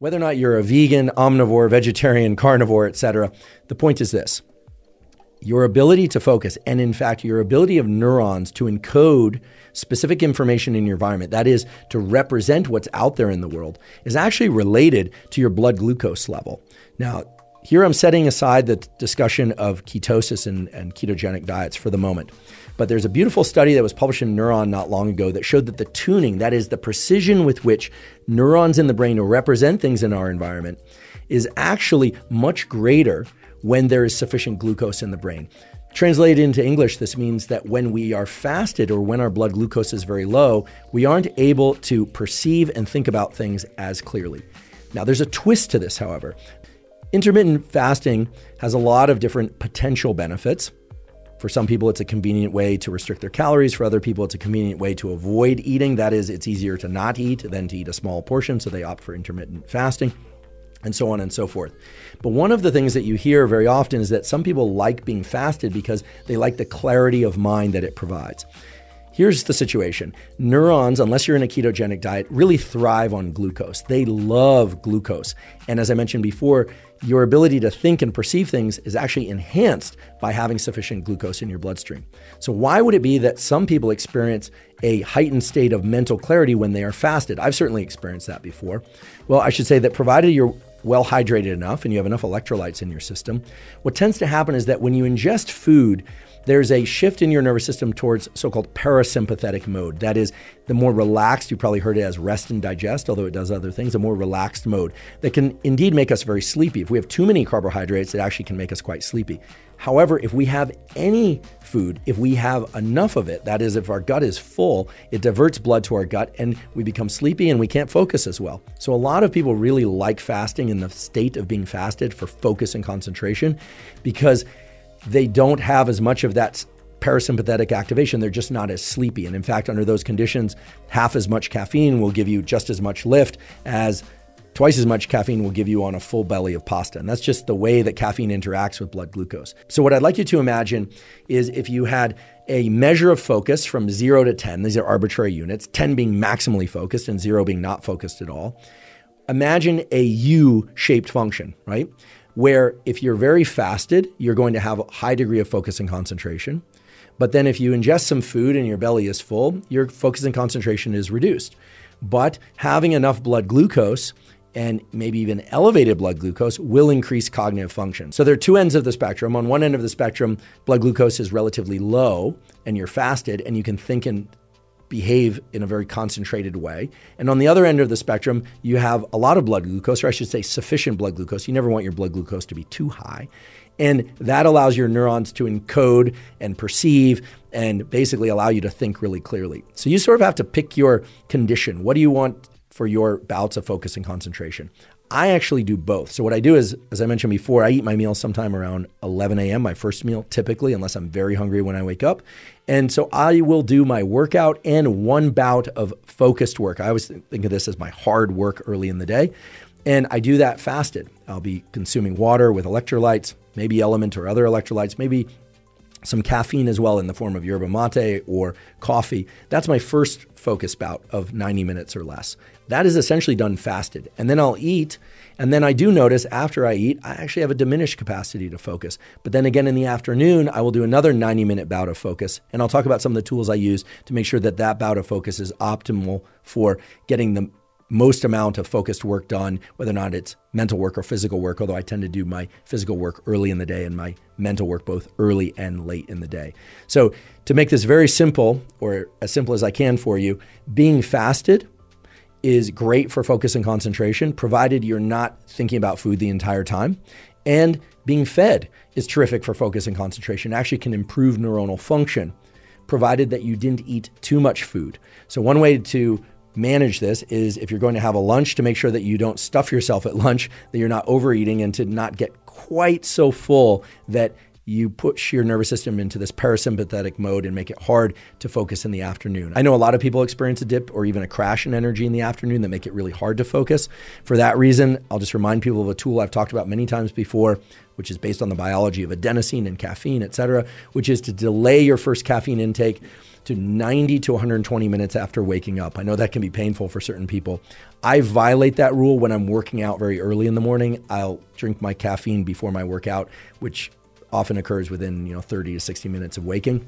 Whether or not you're a vegan, omnivore, vegetarian, carnivore, etc., the point is this. Your ability to focus, and in fact, your ability of neurons to encode specific information in your environment, that is, to represent what's out there in the world, is actually related to your blood glucose level. Now, here I'm setting aside the discussion of ketosis and, and, ketogenic diets for the moment. But there's a beautiful study that was published in Neuron not long ago that showed that the tuning, that is, the precision with which neurons in the brain represent things in our environment, is actually much greater when there is sufficient glucose in the brain. Translated into English, this means that when we are fasted or when our blood glucose is very low, we aren't able to perceive and think about things as clearly. Now, there's a twist to this, however. Intermittent fasting has a lot of different potential benefits. For some people, it's a convenient way to restrict their calories. For other people, it's a convenient way to avoid eating. That is, it's easier to not eat than to eat a small portion, so they opt for intermittent fasting, and so on and so forth. But one of the things that you hear very often is that some people like being fasted because they like the clarity of mind that it provides. Here's the situation neurons, unless you're in a ketogenic diet, really thrive on glucose. They love glucose. And as I mentioned before, your ability to think and perceive things is actually enhanced by having sufficient glucose in your bloodstream. So, why would it be that some people experience a heightened state of mental clarity when they are fasted? I've certainly experienced that before. Well, I should say that provided you're well hydrated enough and you have enough electrolytes in your system, what tends to happen is that when you ingest food there's a shift in your nervous system towards so called parasympathetic mode. That is, the more relaxed, you probably heard it as rest and digest, although it does other things, a more relaxed mode that can indeed make us very sleepy. If we have too many carbohydrates, it actually can make us quite sleepy. However, if we have any food, if we have enough of it, that is, if our gut is full, it diverts blood to our gut and we become sleepy and we can't focus as well. So, a lot of people really like fasting in the state of being fasted for focus and concentration because they don't have as much of that parasympathetic activation. They're just not as sleepy. And in fact, under those conditions, half as much caffeine will give you just as much lift as twice as much caffeine will give you on a full belly of pasta. And that's just the way that caffeine interacts with blood glucose. So, what I'd like you to imagine is if you had a measure of focus from zero to 10, these are arbitrary units, 10 being maximally focused and zero being not focused at all. Imagine a U shaped function, right? Where if you're very fasted, you're going to have a high degree of focus and concentration. But then if you ingest some food and your belly is full, your focus and concentration is reduced. But having enough blood glucose and maybe even elevated blood glucose will increase cognitive function. So there are two ends of the spectrum. On one end of the spectrum, blood glucose is relatively low and you're fasted and you can think and behave in a very concentrated way. And on the other end of the spectrum, you have a lot of blood glucose, or I should say sufficient blood glucose. You never want your blood glucose to be too high. And that allows your neurons to encode and perceive and basically allow you to think really clearly. So you sort of have to pick your condition. What do you want for your bouts of focus and concentration? I actually do both. So what I do is, as I mentioned before, I eat my meal sometime around 11 a.m., my first meal, typically, unless I'm very hungry when I wake up. And so I will do my workout and one bout of focused work. I always think of this as my hard work early in the day. And I do that fasted. I'll be consuming water with electrolytes, maybe element or other electrolytes, maybe some caffeine as well in the form of yerba mate or coffee. That's my first focus bout of 90 minutes or less. That is essentially done fasted. And then I'll eat. And then I do notice after I eat, I actually have a diminished capacity to focus. But then again in the afternoon, I will do another 90 minute bout of focus. And I'll talk about some of the tools I use to make sure that that bout of focus is optimal for getting the most amount of focused work done, whether or not it's mental work or physical work, although I tend to do my physical work early in the day and my mental work both early and late in the day. So, to make this very simple, or as simple as I can for you, being fasted is great for focus and concentration, provided you're not thinking about food the entire time. And being fed is terrific for focus and concentration, it actually can improve neuronal function, provided that you didn't eat too much food. So, one way to manage this is if you're going to have a lunch to make sure that you don't stuff yourself at lunch, that you're not overeating, and to not get quite so full that you push your nervous system into this parasympathetic mode and make it hard to focus in the afternoon. I know a lot of people experience a dip or even a crash in energy in the afternoon that make it really hard to focus. For that reason, I'll just remind people of a tool I've talked about many times before, which is based on the biology of adenosine and caffeine, et cetera, which is to delay your first caffeine intake to 90 to 120 minutes after waking up. I know that can be painful for certain people. I violate that rule when I'm working out very early in the morning. I'll drink my caffeine before my workout, which often occurs within, you know, 30 to 60 minutes of waking.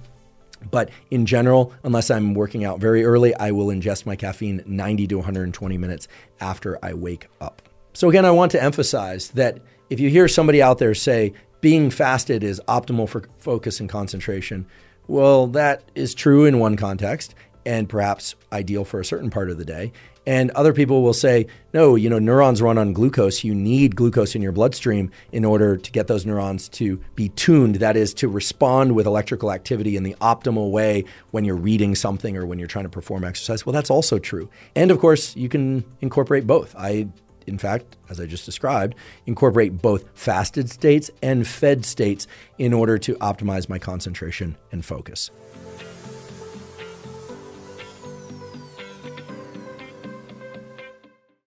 But in general, unless I'm working out very early, I will ingest my caffeine 90 to 120 minutes after I wake up. So, again, I want to emphasize that if you hear somebody out there say being fasted is optimal for focus and concentration, well, that is true in one context and perhaps ideal for a certain part of the day. And other people will say, no, you know, neurons run on glucose. You need glucose in your bloodstream in order to get those neurons to be tuned. That is, to respond with electrical activity in the optimal way when you're reading something or when you're trying to perform exercise. Well, that's also true. And of course, you can incorporate both. I in fact, as I just described, incorporate both fasted states and fed states in order to optimize my concentration and focus.